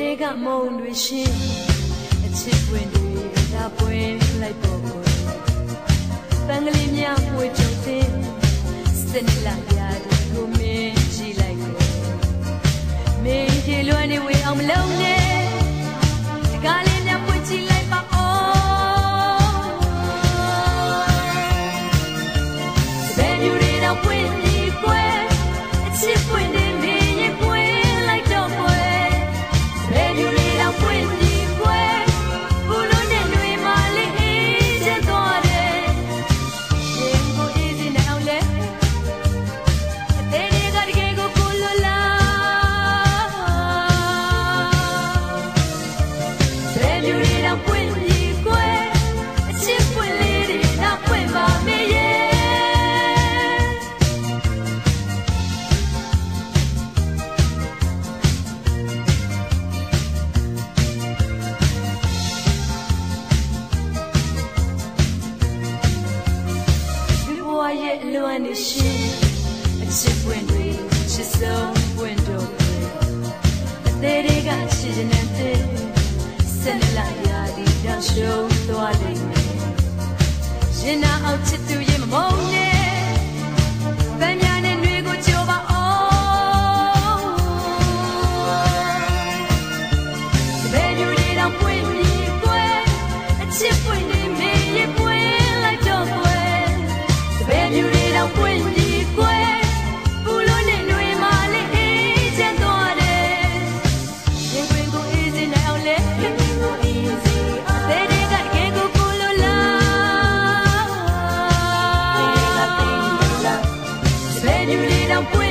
တွေကမုံတွေရှင်အချစ်ပွင့်တွေဒါပွင့်လိုက်ပေါ်ကိုပန်းကလေးများပွေကြုံတဲ့စနစ်လာရတဲ့ကိုမင်း ယူရီ ရဲ့အလွန်နေရှင်အချစ်ပွင့်တွေချစ်ဆုံးပွင့်တို့အသေးတွေကချစ်နေတဲ့စနေလာရည်တောင်ရှုံးသွားတယ်ရှင်နာအောင်ချစ်သူ 有力量，不。